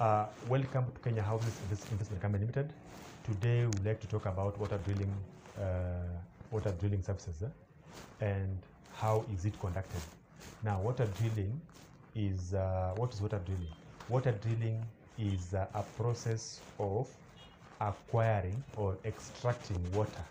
Uh, welcome to Kenya Houses Investment Company Limited. Today we'd like to talk about water drilling, uh, water drilling services eh, and how is it conducted. Now, water drilling is uh, what is water drilling? Water drilling is uh, a process of acquiring or extracting water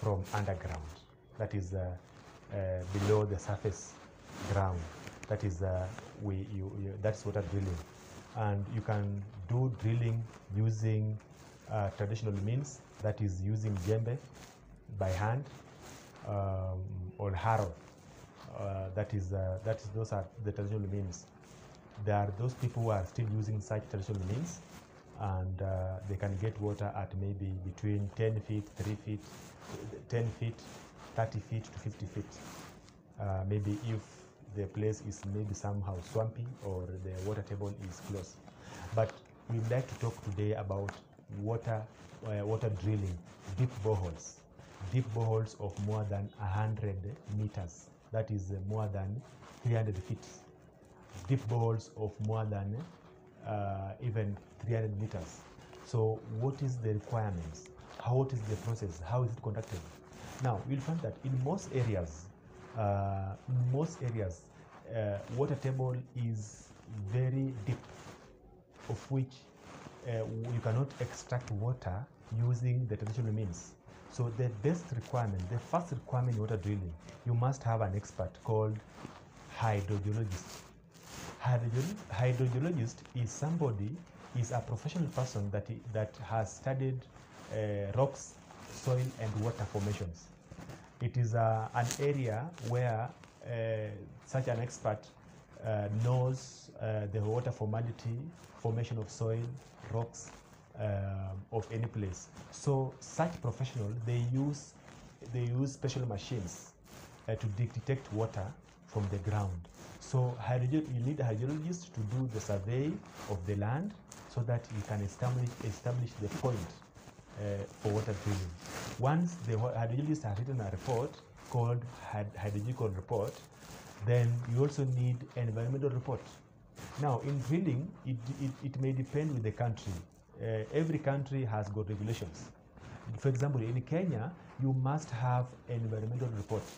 from underground. That is uh, uh, below the surface ground. That is we you, you that's water drilling, and you can do drilling using uh, traditional means. That is using jembe by hand um, or harrow. Uh, that is uh, that is those are the traditional means. There are those people who are still using such traditional means, and uh, they can get water at maybe between 10 feet, 3 feet, 10 feet, 30 feet to 50 feet. Uh, maybe if the place is maybe somehow swampy or the water table is close. But we'd like to talk today about water, uh, water drilling, deep boreholes, deep boreholes of more than 100 meters. That is uh, more than 300 feet. Deep boreholes of more than uh, even 300 meters. So what is the requirements? How what is the process? How is it conducted? Now you'll find that in most areas, most areas, uh, water table is very deep, of which uh, you cannot extract water using the traditional means. So the best requirement, the first requirement in water drilling, you must have an expert called hydrogeologist. Hydrogeol- hydrogeologist is somebody, is a professional person that, that has studied uh, rocks, soil, and water formations. It is uh, an area where uh, such an expert uh, knows uh, the water formality, formation of soil, rocks um, of any place. So such professional, they use they use special machines uh, to de- detect water from the ground. So you need a hydrologist to do the survey of the land so that you can establish establish the point for water drilling. Once the ho- hydrologist has written a report called hyd- hydrological report, then you also need an environmental report. Now, in drilling, it, it, it may depend with the country. Uh, every country has got regulations. For example, in Kenya, you must have an environmental report.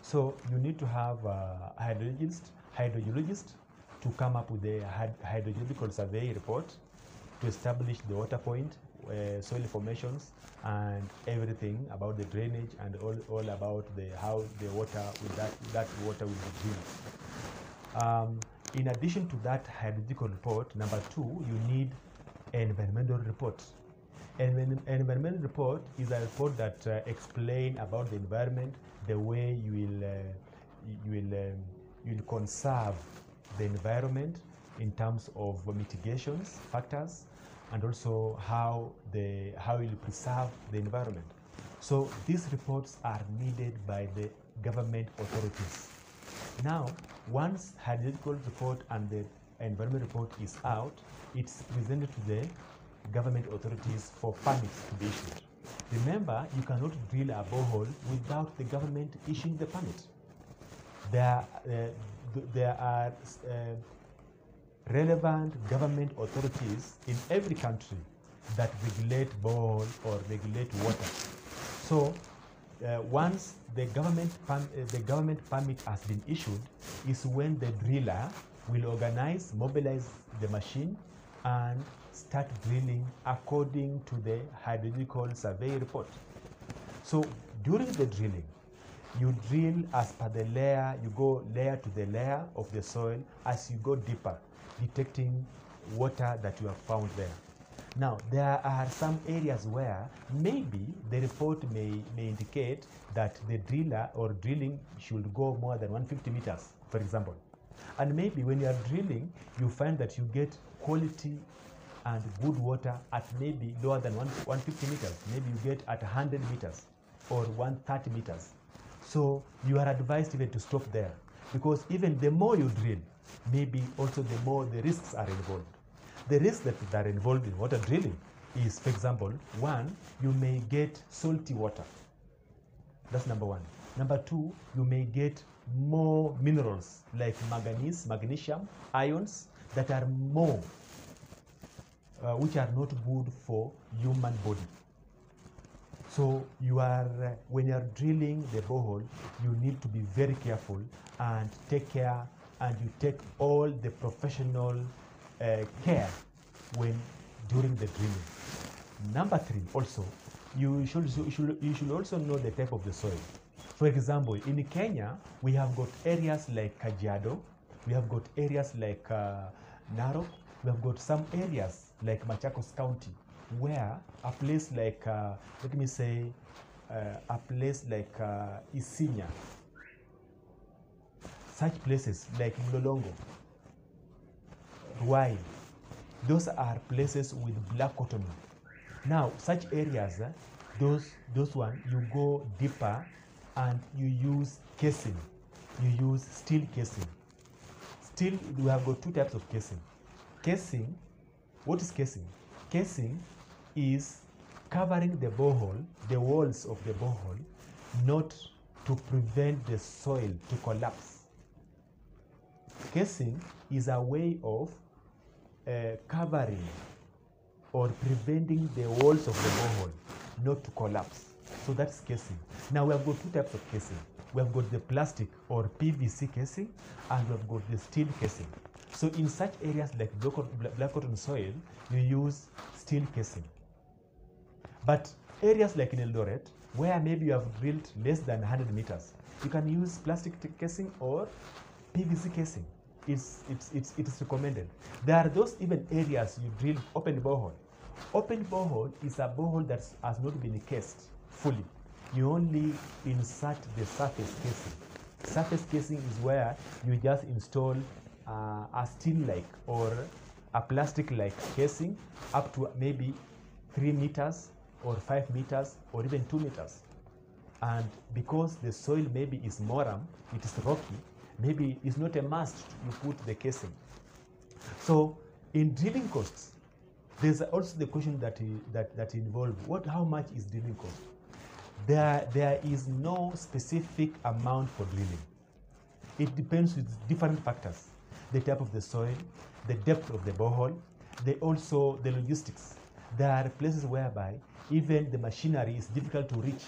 So you need to have a hydrologist, hydrogeologist to come up with a hyd- hydrogeological survey report to establish the water point, uh, soil formations, and everything about the drainage and all, all about the how the water with that that water will be drilled. Um, in addition to that hydrological report, number two, you need environmental report. Environmental report is a report that uh, explain about the environment, the way you will uh, you will um, you will conserve the environment in terms of mitigations factors, and also how the how you will preserve the environment. So these reports are needed by the government authorities. Now, once hydrological report and the environment report is out, it's presented to the government authorities for permits to be issued. Remember, you cannot drill a borehole without the government issuing the permit. There, uh, th- there are uh, relevant government authorities in every country that regulate borehole or regulate water. So uh, once the government uh, the government permit has been issued, is when the driller will organize, mobilize the machine, and start drilling according to the hydrological survey report. So during the drilling, you drill as per the layer, you go layer to the layer of the soil as you go deeper, detecting water that you have found there. Now, there are some areas where maybe the report may, may indicate that the driller or drilling should go more than 150 meters, for example. And maybe when you are drilling, you find that you get quality and good water at maybe lower than one- 150 meters. Maybe you get at 100 meters or 130 meters. So you are advised even to stop there because even the more you drill, maybe also the more the risks are involved. The risks that, are involved in water drilling is, for example, one, you may get salty water. That's number one. Number two, you may get more minerals like manganese, magnesium, ions that are more, uh, which are not good for human body. So you are, uh, when you are drilling the borehole, you need to be very careful and take care and you take all the professional uh, care when during the drilling. Number three, also, you should, you should, you should also know the type of the soil. For example, in Kenya, we have got areas like Kajiado, we have got areas like uh, Narok, we have got some areas like Machakos County, where a place like, uh, let me say, uh, a place like uh, Isinya, such places like Mlolongo, Ruai, those are places with black cotton. Now, such areas, uh, those those one you go deeper and you use casing. You use steel casing. Steel, we have got two types of casing. Casing, what is casing? Casing is covering the borehole, the walls of the borehole, not to prevent the soil to collapse. Casing is a way of uh, covering or preventing the walls of the borehole not to collapse. So that's casing. Now we have got two types of casing. We have got the plastic or PVC casing and we have got the steel casing. So in such areas like black cotton, black cotton soil, you use steel casing. But areas like in Eldoret, where maybe you have drilled less than 100 meters, you can use plastic casing or PVC casing. It's, it's, it's, it is recommended. There are those even areas you drill open borehole. Open borehole is a borehole that has not been cased fully. You only insert the surface casing. Surface casing is where you just install uh, a steel-like or a plastic-like casing up to maybe three meters or five meters or even two meters. And because the soil maybe is murram, it is rocky, maybe it's not a must you put the casing. So in drilling costs, there's also the question that that that involve what how much is drilling cost. There there is no specific amount for drilling. It depends with different factors: the type of the soil, the depth of the borehole, the also the logistics. There are places whereby even the machinery is difficult to reach.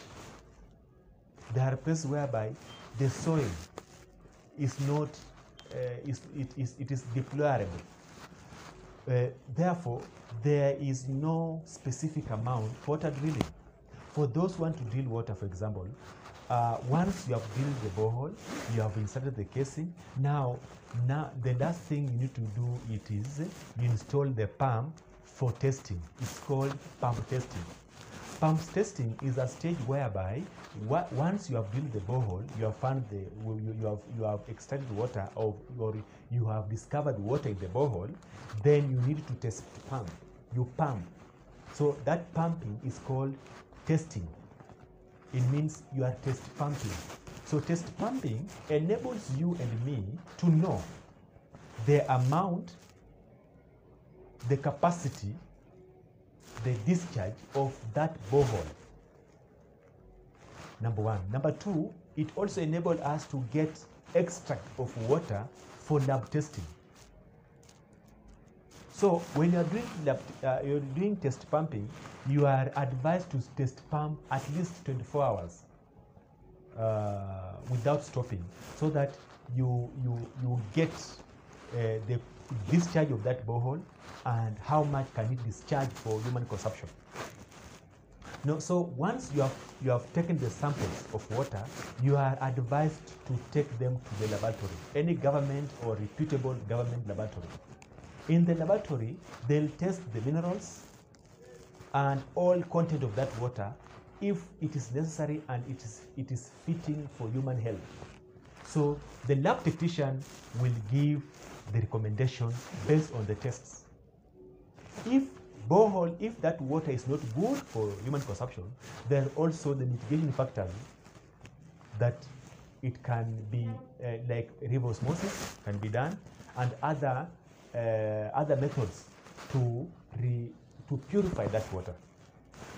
There are places whereby the soil is not uh, is, it, is, it is deplorable. Uh, therefore, there is no specific amount for water drilling. For those who want to drill water, for example, uh, once you have drilled the borehole, you have inserted the casing. Now, now the last thing you need to do it is you install the pump for testing. It's called pump testing. Pump testing is a stage whereby once you have drilled the borehole, you have found the you, you have you have extracted water or, or you have discovered water in the borehole, then you need to test the pump. You pump. So that pumping is called testing. It means you are test pumping. So test pumping enables you and me to know the amount, the capacity, the discharge of that borehole. Number one. Number two, it also enables us to get extract of water for lab testing. So when you are doing uh, you're doing test pumping, you are advised to test pump at least 24 hours uh, without stopping, so that you you you get uh, the discharge of that borehole and how much can it discharge for human consumption. No, so once you have you have taken the samples of water, you are advised to take them to the laboratory, any government or reputable government laboratory. In the laboratory, they'll test the minerals and all content of that water if it is necessary and it is it is fitting for human health. So the lab technician will give the recommendation based on the tests. If borehole, if that water is not good for human consumption, then also the mitigation factors that it can be uh, like reverse osmosis can be done and other Uh, other methods to re, to purify that water.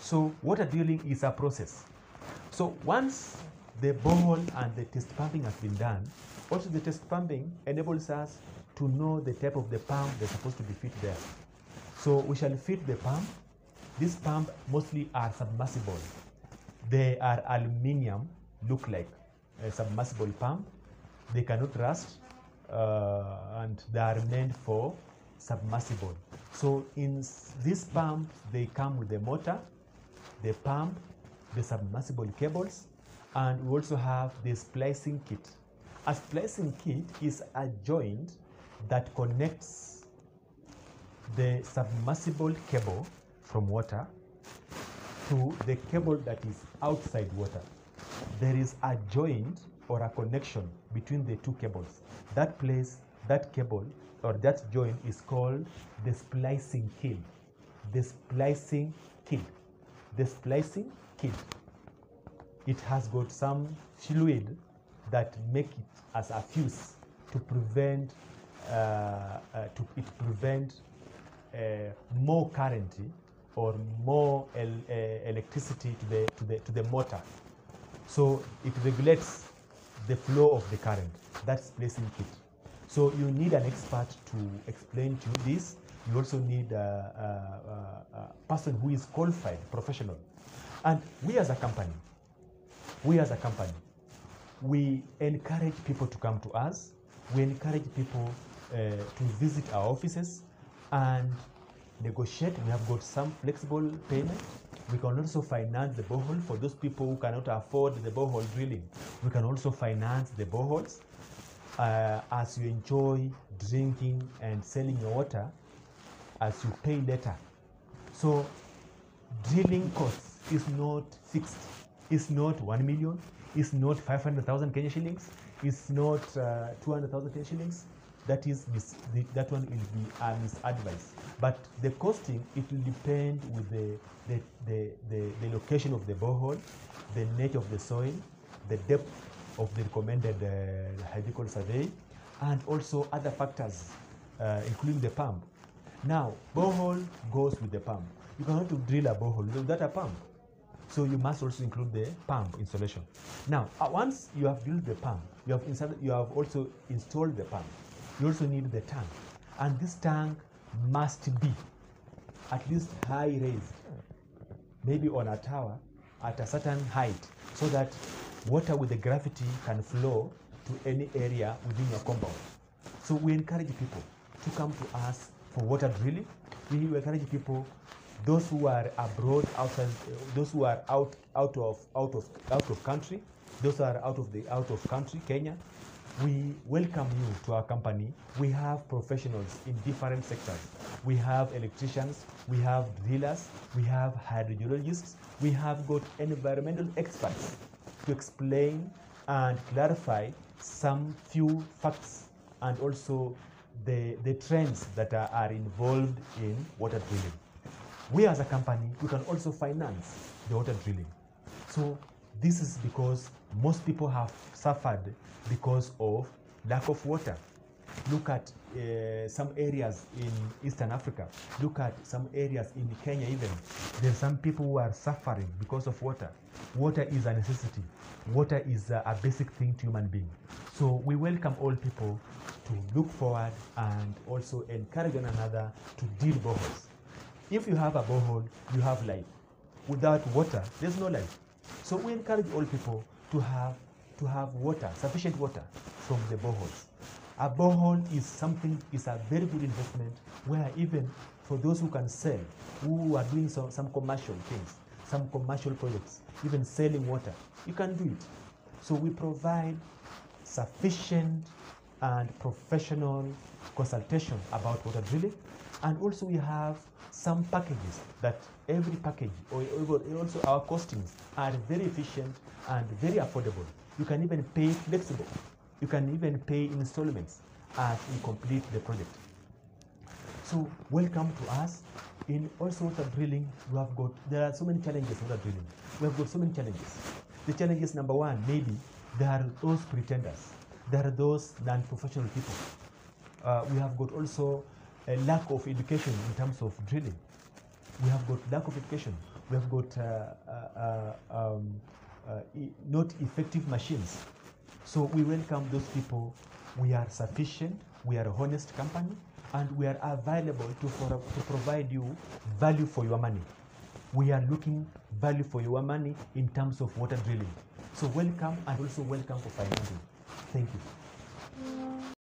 So water drilling is a process. So once the borehole and the test pumping has been done, also the test pumping enables us to know the type of the pump they're supposed to be fit there. So we shall fit the pump. These pump mostly are submersible. They are aluminium, look like a submersible pump. They cannot rust, uh, and they are meant for submersible. So in this pump, they come with the motor, the pump, the submersible cables, and we also have the splicing kit. A splicing kit is a joint that connects the submersible cable from water to the cable that is outside water. There is a joint or a connection between the two cables. That place, that cable or that joint is called the splicing kit. The splicing kit. The splicing kit. It has got some fluid that make it as a fuse to prevent uh, uh, to it prevent uh, more current or more el- uh, electricity to the to the to the motor so it regulates the flow of the current. That's placing kit. So you need an expert to explain to you this. You also need a, a, a, person who is qualified professional. And we as a company we as a company we encourage people to come to us. We encourage people uh, to visit our offices and negotiate. We have got some flexible payment we can also finance the borehole for those people who cannot afford the borehole drilling we can also finance the boreholes uh, as you enjoy drinking and selling your water as you pay later so drilling costs is not fixed. It's not 1 million, it's not 500,000 Kenya shillings, it's not uh, 200,000 Kenya shillings. That is the, that one will be a misadvice. But the costing it will depend with the the, the, the, the location of the borehole, the nature of the soil, the depth of the recommended uh, hydrological survey, and also other factors, uh, including the pump. Now, borehole goes with the pump. You cannot drill a borehole without a pump. So you must also include the pump installation. Now, uh, once you have built the pump, you have you have also installed the pump. You also need the tank, and this tank must be at least high raised, maybe on a tower at a certain height, so that water with the gravity can flow to any area within your compound. So we encourage people to come to us for water drilling. We encourage people, those who are abroad, outside, those who are out, out of, out of, out of country, those who are out of the, out of country, Kenya. We welcome you to our company. We have professionals in different sectors. We have electricians, we have drillers, we have hydrologists, we have got environmental experts to explain and clarify some few facts and also the, the trends that are, are involved in water drilling. We as a company, we can also finance the water drilling. So this is because most people have suffered because of lack of water. Look at uh, some areas in Eastern Africa. Look at some areas in Kenya even. There are some people who are suffering because of water. Water is a necessity. Water is a, a basic thing to human being. So we welcome all people to look forward and also encourage one another to drill boreholes. If you have a borehole, you have life. Without water, there's no life. So we encourage all people to have to have water, sufficient water from the boreholes. A borehole is something is a very good investment where even for those who can sell, who are doing some, some commercial things, some commercial projects, even selling water, you can do it. So we provide sufficient and professional consultation about water drilling and also we have some packages that every package or also our costings are very efficient and very affordable. You can even pay flexible. You can even pay in installments as you complete the project. So welcome to us in also water drilling. We have got there are so many challenges in water drilling. We have got so many challenges. The challenges number one maybe there are those pretenders. There are those non-professional people. Uh, we have got also a lack of education in terms of drilling. We have got lack of education. We have got uh, uh, uh, um, uh, e- not effective machines. So we welcome those people. We are sufficient we are a honest company and we are available to, for, to provide you value for your money. We are looking value for your money in terms of water drilling. So welcome and also welcome for financing. Thank you.